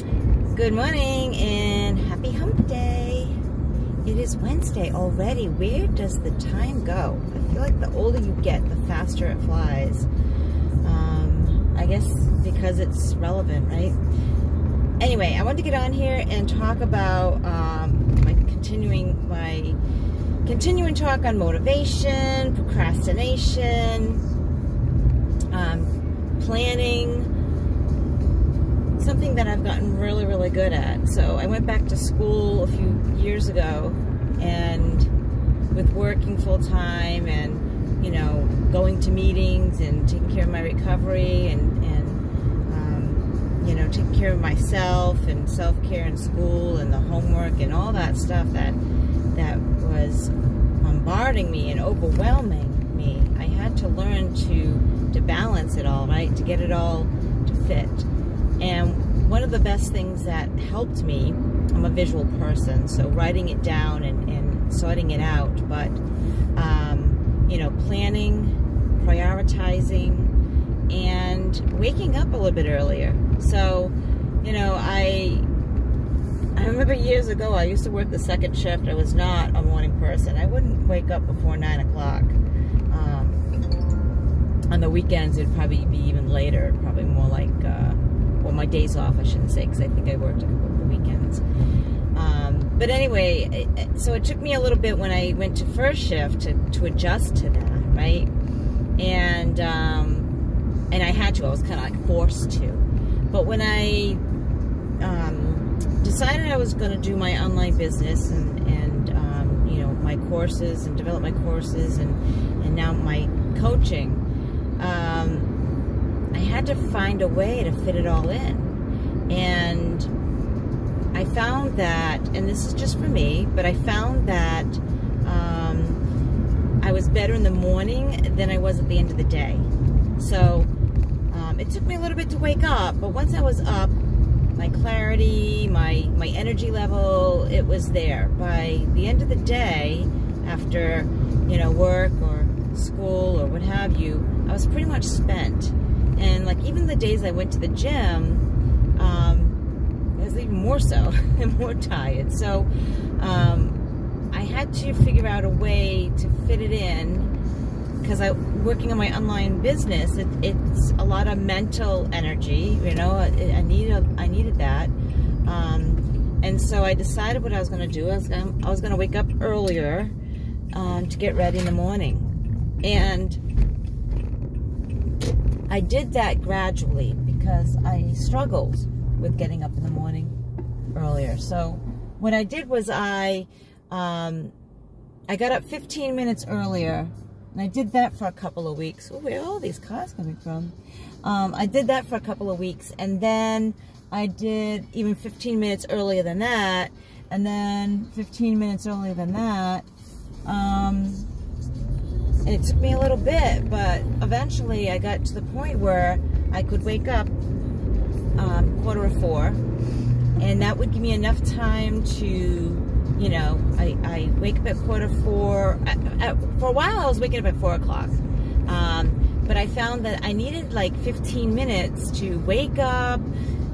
Good morning and happy hump day. It is Wednesday already. Where does the time go? I feel like the older you get, the faster it flies. Um, I guess because it's relevant, right? Anyway, I wanted to get on here and talk about um, my continuing my continuing talk on motivation, procrastination, um, planning, something that I've gotten really, really good at. So I went back to school a few years ago and with working full time and, you know, going to meetings and taking care of my recovery and, and um, you know, taking care of myself and self-care in school and the homework and all that stuff that, that was bombarding me and overwhelming me. I had to learn to, to balance it all, right? To get it all to fit. And one of the best things that helped me, I'm a visual person, so writing it down and, and sorting it out, but, um, you know, planning, prioritizing, and waking up a little bit earlier. So, you know, I I remember years ago, I used to work the second shift. I was not a morning person. I wouldn't wake up before 9 o'clock. Um, on the weekends, it'd probably be even later, probably more like uh, my days off, I shouldn't say, because I think I worked a couple of the weekends. Um, but anyway, so it took me a little bit when I went to first shift to, to adjust to that, right? And um, and I had to. I was kind of like forced to. But when I um, decided I was going to do my online business and and um, you know my courses and develop my courses and and now my coaching. Had to find a way to fit it all in. And I found that, and this is just for me, but I found that um, I was better in the morning than I was at the end of the day. So um, it took me a little bit to wake up, but once I was up, my clarity, my, my energy level, it was there. By the end of the day, after, you know, work or school or what have you, I was pretty much spent. And like even the days I went to the gym, um, was even more so and more tired. So um, I had to figure out a way to fit it in because I working on my online business. It, it's a lot of mental energy. You know, I, I needed that. Um, and so I decided what I was going to do. I was going I was going to wake up earlier um, to get ready in the morning, and I did that gradually because I struggled with getting up in the morning earlier. So what I did was I, um, I got up 15 minutes earlier and I did that for a couple of weeks. Oh, where are all these cars coming from? Um, I did that for a couple of weeks and then I did even 15 minutes earlier than that and then 15 minutes earlier than that. Um, and it took me a little bit, but eventually I got to the point where I could wake up um, quarter of four, and that would give me enough time to, you know, I, I wake up at quarter four. At, at, for a while, I was waking up at four o'clock. Um, but I found that I needed like 15 minutes to wake up,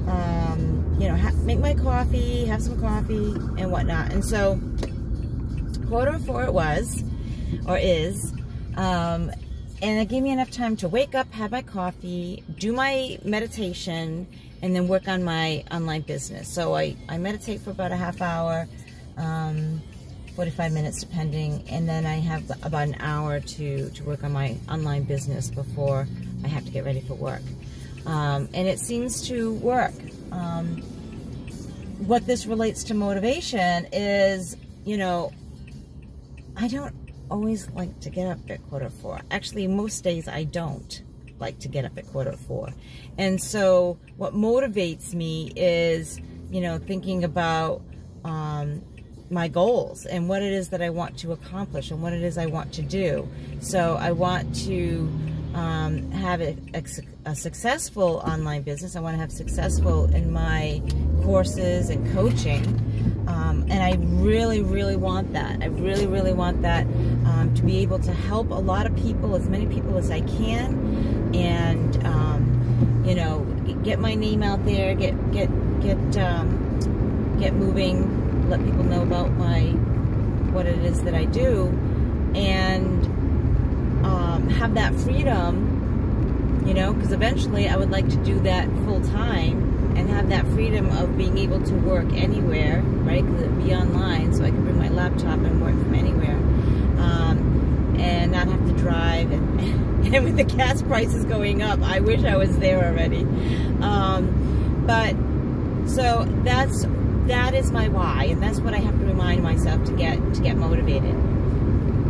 um, you know, make my coffee, have some coffee, and whatnot. And so, quarter of four it was, or is, um, and it gave me enough time to wake up, have my coffee, do my meditation, and then work on my online business. So I, I meditate for about a half hour, um, 45 minutes depending, and then I have about an hour to, to work on my online business before I have to get ready for work. Um, and it seems to work. Um, what this relates to motivation is, you know, I don't always like to get up at quarter four. Actually, most days I don't like to get up at quarter four. And so what motivates me is, you know, thinking about um, my goals and what it is that I want to accomplish and what it is I want to do. So I want to um, have a, a, a, successful online business. I want to have successful in my courses and coaching. Um, and I really, really want that. I really, really want that um, to be able to help a lot of people, as many people as I can, and, um, you know, get my name out there, get get get um, get moving, let people know about my what it is that I do, and um, have that freedom. You know, because eventually I would like to do that full time and have that freedom of being able to work anywhere, right? Because it'd be online, so I can bring my laptop and work from anywhere, um, and not have to drive. And, and with the gas prices going up, I wish I was there already. Um, but so that's that is my why, and that's what I have to remind myself to get to get motivated.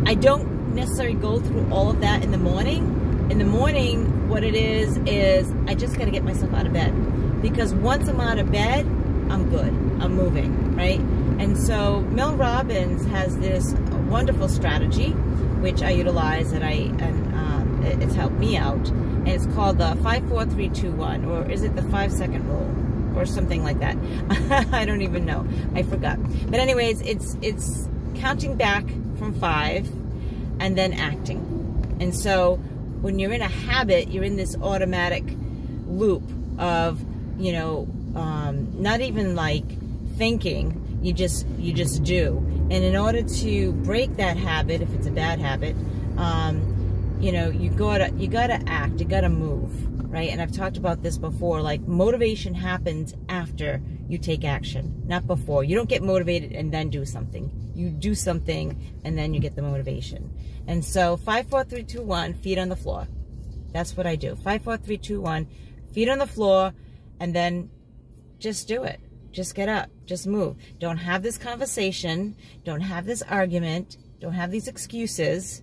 I don't necessarily go through all of that in the morning. In the morning, what it is is I just got to get myself out of bed because once I'm out of bed, I'm good. I'm moving, right? And so Mel Robbins has this wonderful strategy, which I utilize, and I and um, it's helped me out. And it's called the five, four, three, two, one, or is it the five second rule? or something like that. I don't even know. I forgot. But anyways, it's it's counting back from five and then acting. And so when you're in a habit, you're in this automatic loop of, you know, um, not even like thinking. You just you just do. And in order to break that habit, if it's a bad habit, um, you know, you gotta you gotta act. You gotta move right? And I've talked about this before, like motivation happens after you take action, not before. You don't get motivated and then do something. You do something and then you get the motivation. And so five, four, three, two, one, feet on the floor. That's what I do. Five, four, three, two, one, feet on the floor, and then just do it. Just get up. Just move. Don't have this conversation. Don't have this argument. Don't have these excuses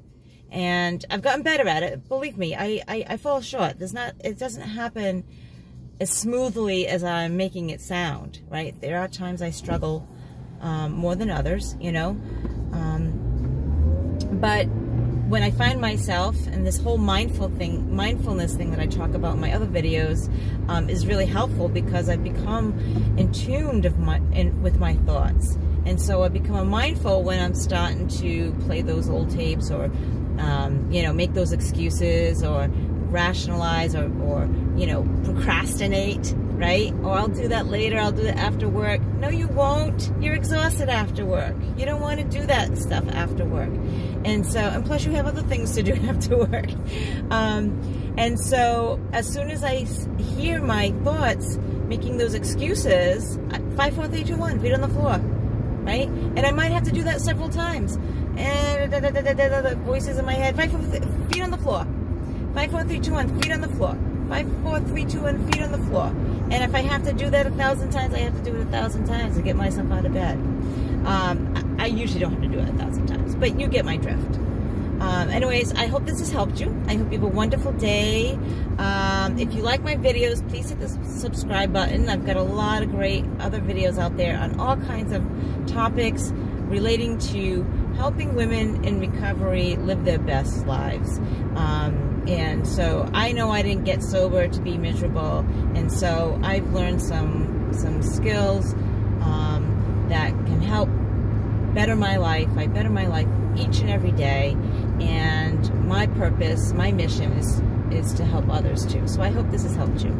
and I've gotten better at it. Believe me, I, I, I fall short. There's not, it doesn't happen as smoothly as I'm making it sound, right? There are times I struggle um, more than others, you know. Um, but when I find myself, and this whole mindful thing, mindfulness thing that I talk about in my other videos, um, is really helpful because I've become in tuned of my, in, with my thoughts. And so I become mindful when I'm starting to play those old tapes or um, you know, make those excuses or rationalize or, or, you know, procrastinate, right? Or I'll do that later, I'll do it after work. No, you won't. You're exhausted after work. You don't want to do that stuff after work. And so, and plus you have other things to do after work. Um, and so as soon as I hear my thoughts making those excuses, five, four, three, two, one, feet on the floor, right? And I might have to do that several times and da, da, da, da, da, da, voices in my head. Five, four, feet on the floor. Five, four, three, two, one, feet on the floor. Five, four, three, two, one, feet on the floor. And if I have to do that a thousand times, I have to do it a thousand times to get myself out of bed. Um, I, usually don't have to do it a thousand times, but you get my drift. Um, anyways, I hope this has helped you. I hope you have a wonderful day. Um, if you like my videos, please hit the subscribe button. I've got a lot of great other videos out there on all kinds of topics relating to helping women in recovery live their best lives. Um, and so I know I didn't get sober to be miserable, and so I've learned some some skills um, that can help better my life. I better my life each and every day, and my purpose, my mission is is to help others too. So I hope this has helped you.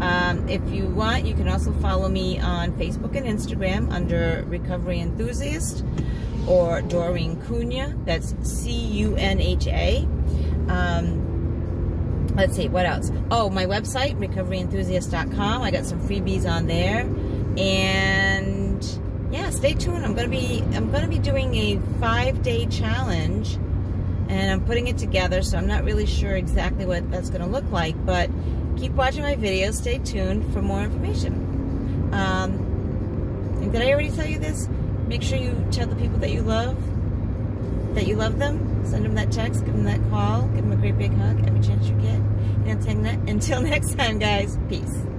Um, if you want, you can also follow me on Facebook and Instagram under Recovery Enthusiast or Doreen Cunha. That's C-U-N-H-A. Um, let's see, what else? Oh, my website, recoveryenthusiast.com. I got some freebies on there. And yeah, stay tuned. I'm gonna be I'm gonna be doing a five day challenge and I'm putting it together, so I'm not really sure exactly what that's gonna look like, but keep watching my videos, stay tuned for more information. Um, did I already tell you this? Make sure you tell the people that you love that you love them. Send them that text, give them that call, give them a great big hug every chance you get. And until next time, guys, peace.